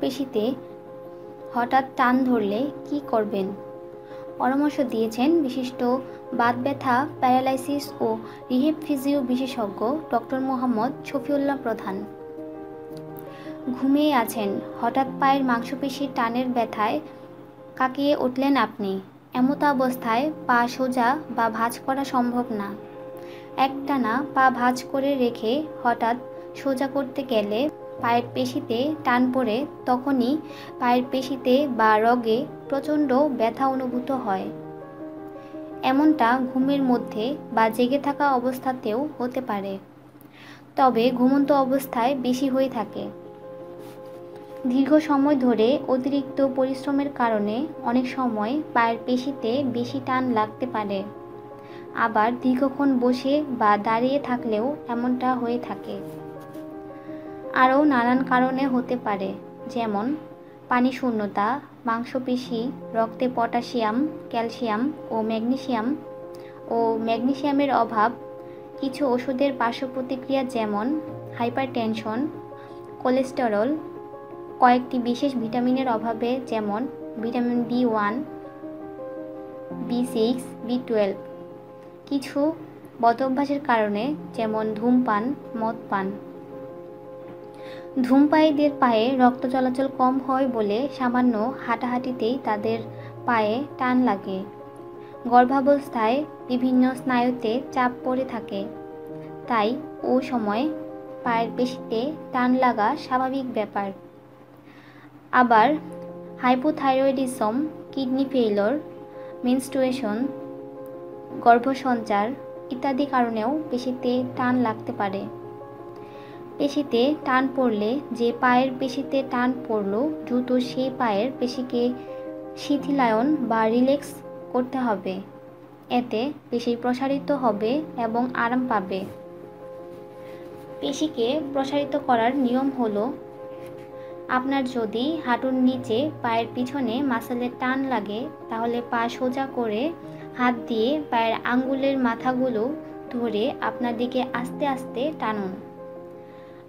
পেশিতে হঠাৎ টান ধরলে কি করবেন? পরামর্শ দিয়েছেন বিশিষ্ট বাত ব্যথা প্যারালাইসিস ও রিহেব ফিজিও বিশেষজ্ঞ ডক্টর মোহাম্মদ শফিউল্লাহ প্রধান। ঘুমিয়ে আছেন। হঠাৎ পায়ের মাংসপেশির টানের ব্যথায় কাকিয়ে উঠলেন আপনি। এমত অবস্থায় পা সোজা বা ভাঁজ করা সম্ভব না। একটানা পা ভাঁজ করে রেখে হঠাৎ সোজা করতে গেলে পায়ের পেশিতে টান পড়ে তখনই পায়ের পেশিতে বা রগে প্রচণ্ড ব্যথা অনুভূত হয়। এমনটা ঘুমের মধ্যে বা জেগে থাকা অবস্থাতেও হতে পারে। তবে ঘুমন্ত অবস্থায় বেশি হয়ে থাকে। দীর্ঘ সময় ধরে অতিরিক্ত পরিশ্রমের কারণে অনেক সময় পায়ের পেশিতে বেশি টান লাগতে পারে। আবার দীর্ঘক্ষণ বসে বা দাঁড়িয়ে থাকলেও এমনটা হয়ে থাকে। আরও নানান কারণে হতে পারে, যেমন পানি শূন্যতা, মাংসপেশি, রক্তে পটাশিয়াম, ক্যালসিয়াম ও ম্যাগনেশিয়াম ও ম্যাগনেশিয়ামের অভাব, কিছু ওষুধের পার্শ্ব প্রতিক্রিয়া যেমন হাইপারটেনশন, কোলেস্টেরল, কয়েকটি বিশেষ ভিটামিনের অভাবে যেমন vitamin B one, B six, B twelve. কিছু বদভ্যাসের কারণে যেমন ধূমপান মদ পান ধূমপায়ীদের পায়ে রক্ত চলাচল কম হয় বলে সামান্য হাঁটাহাঁটিতেই তাদের পায়ে টান লাগে। গর্ভাবস্থায় বিভিন্ন স্নায়ুতে চাপ পড়ে থাকে। তাই ও সময় পায়ের পেশিতে টান লাগা স্বাভাবিক ব্যাপার। আবার হাইপোথাইরয়েডিজম, কিডনি ফেইলর, মেনস্ট্রুয়েশন, গর্ভসঞ্চার ইত্যাদি কারণেও পেশিতে টান লাগতে পারে। পেশিতে টান পড়লে যে পায়ের পেশিতে টান পড়ল, দ্রুত সেই পায়ের পেশিকে শিথিলায়ন বা রিল্যাক্স করতে হবে। এতে পেশি প্রসারিত হবে এবং আরাম পাবে। পেশিকে প্রসারিত করার নিয়ম হলো, আপনার যদি হাঁটুর নিচে পায়ের পিছনে মাসেলের টান লাগে, তাহলে পা সোজা করে হাত দিয়ে পায়ের আঙ্গুলের মাথাগুলো ধরে আপনার দিকে আস্তে আস্তে টানুন।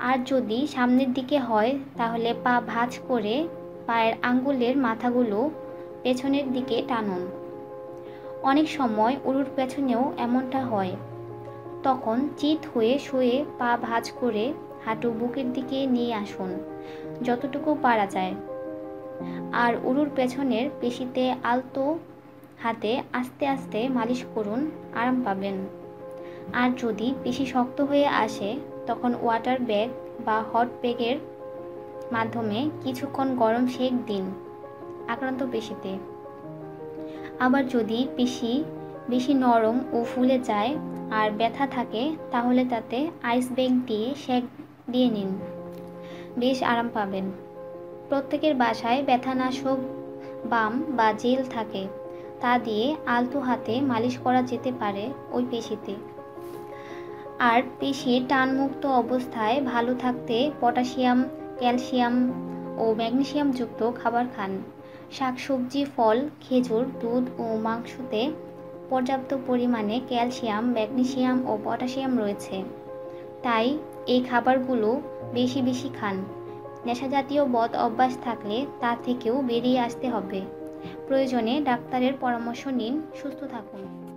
আর যদি সামনের দিকে হয়, তাহলে পা ভাঁজ করে পায়ের আঙ্গুলের মাথাগুলো পেছনের দিকে টানুন। অনেক সময় উরুর পেছনেও এমনটা হয়। তখন চিত হয়ে শুয়ে পা ভাঁজ করে হাঁটু বুকের দিকে নিয়ে আসুন, যতটুকু পারা যায়। আর উরুর পেছনের পেশিতে আলতো হাতে আস্তে আস্তে মালিশ করুন, আরাম পাবেন। আর যদি পেশি শক্ত হয়ে আসে তখন ওয়াটার ব্যাগ বা হট ব্যাগের মাধ্যমে কিছুক্ষণ গরম সেক দিন আক্রান্ত পেশিতে। আবার যদি পেশি বেশি নরম ও ফুলে যায় আর ব্যথা থাকে, তাহলে তাতে আইস ব্যাগ দিয়ে সেক দিয়ে নিন। বেশ আরাম পাবেন। প্রত্যেকের বাসায় ব্যথানাশক বাম বা জেল থাকে, তা দিয়ে আলতো হাতে মালিশ করা যেতে পারে ওই পেশিতে। আর পেশি টানমুক্ত অবস্থায় ভালো থাকতে পটাশিয়াম, ক্যালসিয়াম ও ম্যাগনেসিয়ামযুক্ত খাবার খান। শাকসবজি, ফল, খেজুর, দুধ ও মাংসতে পর্যাপ্ত পরিমাণে ক্যালসিয়াম ম্যাগনেশিয়াম ও পটাশিয়াম রয়েছে। তাই এই খাবারগুলো বেশি বেশি খান। নেশাজাতীয় বদ অভ্যাস থাকলে তা থেকেও বেরিয়ে আসতে হবে। প্রয়োজনে ডাক্তারের পরামর্শ নিন। সুস্থ থাকুন।